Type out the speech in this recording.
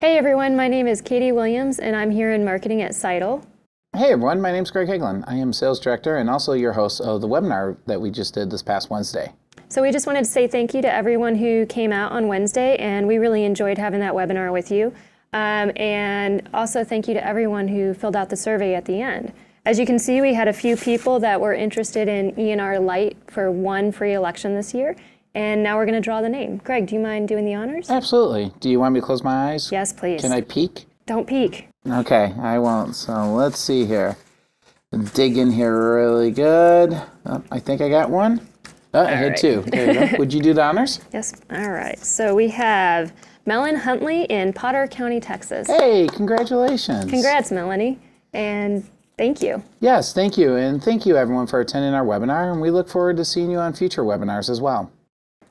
Hey everyone, my name is Katie Williams and I'm here in marketing at Scytl. Hey everyone, my name is Greg Hagelin. I am sales director and also your host of the webinar that we just did this past Wednesday. So we just wanted to say thank you to everyone who came out on Wednesday and we really enjoyed having that webinar with you. Um, and also thank you to everyone who filled out the survey at the end. As you can see, we had a few people that were interested in ENR Lite for one free election this year. And now we're going to draw the name. Greg, do you mind doing the honors? Absolutely. Do you want me to close my eyes? Yes, please. Can I peek? Don't peek. Okay, I won't. So let's see here. Dig in here really good. Oh, I think I got one. Oh, I had right. two. There you go. Would you do the honors? Yes. All right. So we have Melynn Huntley in Potter County, Texas. Hey, congratulations. Congrats, Melanie. And thank you. Yes, thank you. And thank you everyone for attending our webinar. And we look forward to seeing you on future webinars as well.